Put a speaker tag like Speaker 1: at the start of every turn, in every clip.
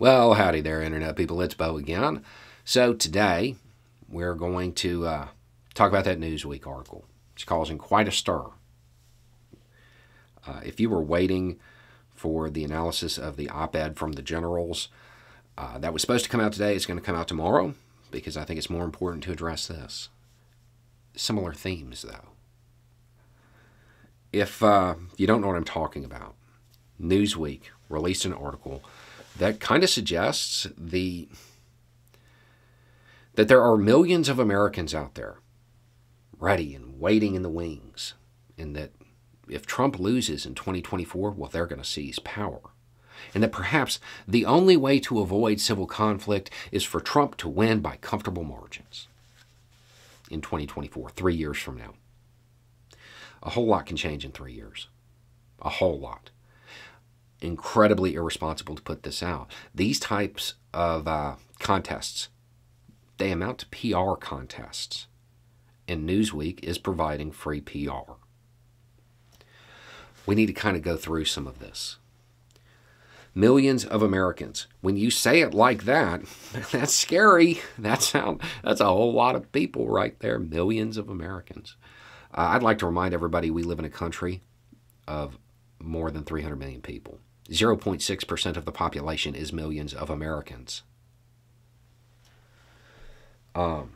Speaker 1: Well, howdy there, Internet people. It's Beau again. So, today we're going to uh, talk about that Newsweek article. It's causing quite a stir. Uh, if you were waiting for the analysis of the op ed from the generals, uh, that was supposed to come out today. It's going to come out tomorrow because I think it's more important to address this. Similar themes, though. If uh, you don't know what I'm talking about, Newsweek released an article that kind of suggests the that there are millions of Americans out there ready and waiting in the wings, and that if Trump loses in 2024, well, they're going to seize power. And that perhaps the only way to avoid civil conflict is for Trump to win by comfortable margins in 2024, three years from now. A whole lot can change in three years. A whole lot incredibly irresponsible to put this out. These types of uh, contests, they amount to PR contests, and Newsweek is providing free PR. We need to kind of go through some of this. Millions of Americans. When you say it like that, that's scary. That sound that's a whole lot of people right there. Millions of Americans. Uh, I'd like to remind everybody we live in a country of more than 300 million people. 0.6% of the population is millions of Americans. Um,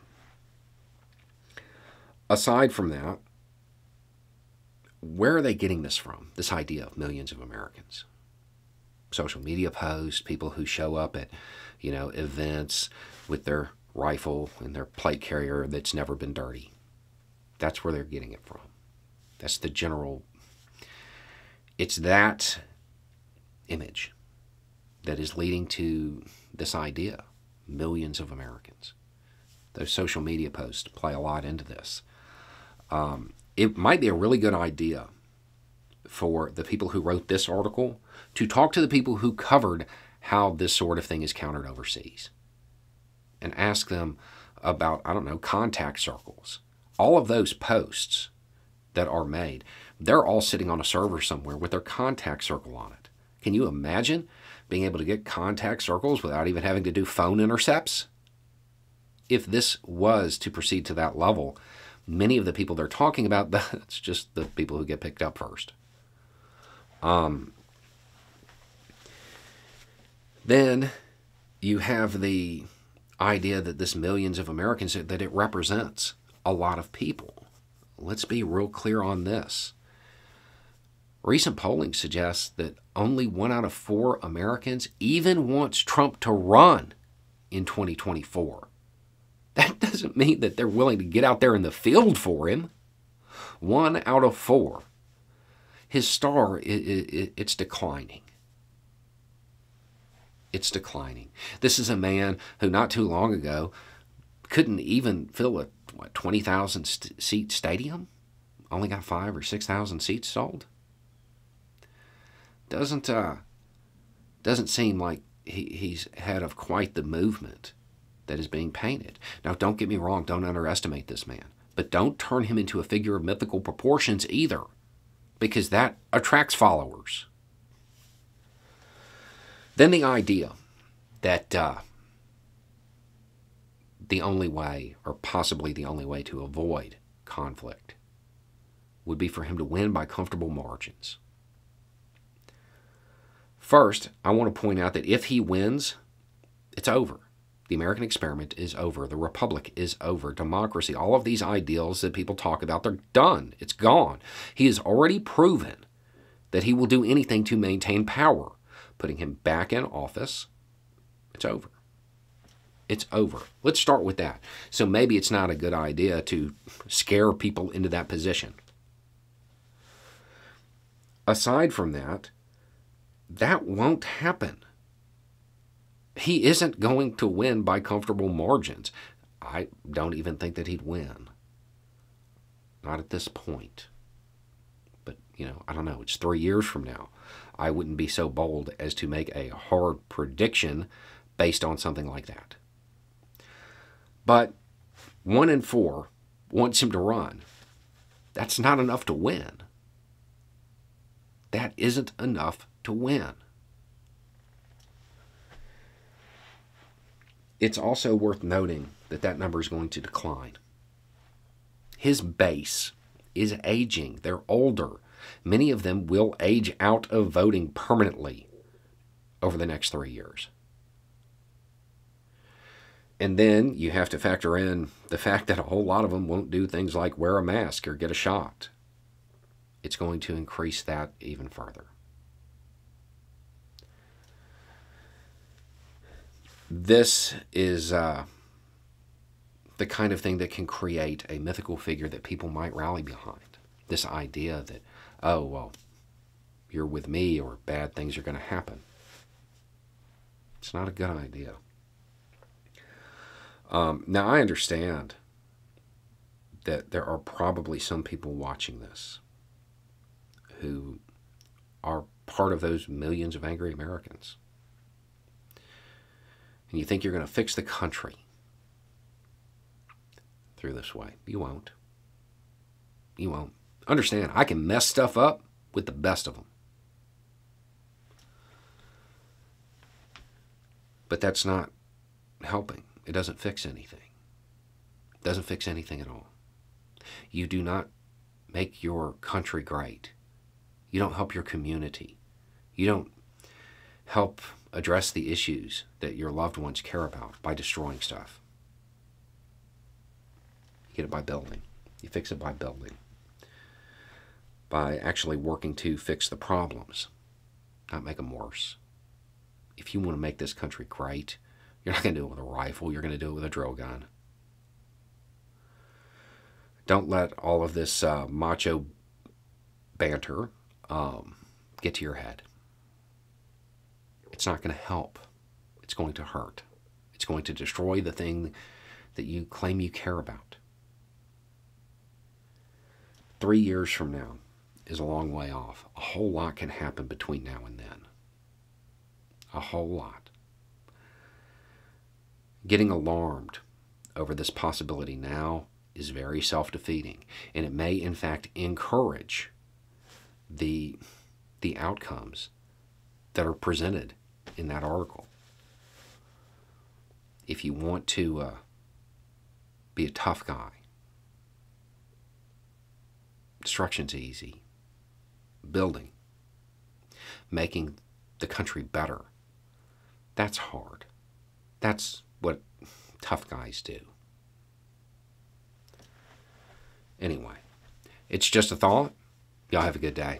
Speaker 1: aside from that, where are they getting this from? This idea of millions of Americans? Social media posts, people who show up at, you know, events with their rifle and their plate carrier that's never been dirty. That's where they're getting it from. That's the general. It's that image that is leading to this idea millions of Americans. Those social media posts play a lot into this. Um, it might be a really good idea for the people who wrote this article to talk to the people who covered how this sort of thing is countered overseas and ask them about, I don't know, contact circles. All of those posts that are made, they're all sitting on a server somewhere with their contact circle on it. Can you imagine being able to get contact circles without even having to do phone intercepts? If this was to proceed to that level, many of the people they're talking about, that's just the people who get picked up first. Um, then you have the idea that this millions of Americans, that it represents a lot of people. Let's be real clear on this. Recent polling suggests that only one out of four Americans even wants Trump to run in 2024. That doesn't mean that they're willing to get out there in the field for him. One out of four. His star, it's declining. It's declining. This is a man who, not too long ago, couldn't even fill a what, 20,000 seat stadium. Only got five or 6,000 seats sold doesn't uh, doesn't seem like he, he's head of quite the movement that is being painted. Now, don't get me wrong, don't underestimate this man, but don't turn him into a figure of mythical proportions either, because that attracts followers. Then the idea that uh, the only way, or possibly the only way to avoid conflict, would be for him to win by comfortable margins. First, I want to point out that if he wins, it's over. The American experiment is over. The republic is over. Democracy, all of these ideals that people talk about, they're done. It's gone. He has already proven that he will do anything to maintain power. Putting him back in office, it's over. It's over. Let's start with that. So maybe it's not a good idea to scare people into that position. Aside from that, that won't happen. He isn't going to win by comfortable margins. I don't even think that he'd win. Not at this point. But, you know, I don't know. It's three years from now. I wouldn't be so bold as to make a hard prediction based on something like that. But one in four wants him to run. That's not enough to win. That isn't enough to win. it's also worth noting that that number is going to decline. His base is aging, they're older. Many of them will age out of voting permanently over the next three years. And then you have to factor in the fact that a whole lot of them won't do things like wear a mask or get a shot. It's going to increase that even further. This is uh, the kind of thing that can create a mythical figure that people might rally behind. This idea that, oh, well, you're with me or bad things are going to happen. It's not a good idea. Um, now, I understand that there are probably some people watching this who are part of those millions of angry Americans. And you think you're going to fix the country through this way. You won't. You won't. Understand, I can mess stuff up with the best of them. But that's not helping. It doesn't fix anything. It doesn't fix anything at all. You do not make your country great. You don't help your community. You don't help address the issues that your loved ones care about by destroying stuff. You get it by building. You fix it by building. By actually working to fix the problems, not make them worse. If you want to make this country great, you're not going to do it with a rifle, you're going to do it with a drill gun. Don't let all of this uh, macho banter um, get to your head. It's not going to help. It's going to hurt. It's going to destroy the thing that you claim you care about. Three years from now is a long way off. A whole lot can happen between now and then. A whole lot getting alarmed over this possibility now is very self defeating, and it may, in fact, encourage the, the outcomes that are presented in that article. If you want to uh, be a tough guy, destruction's easy. Building, making the country better, that's hard. That's what tough guys do. Anyway, it's just a thought. Y'all have a good day.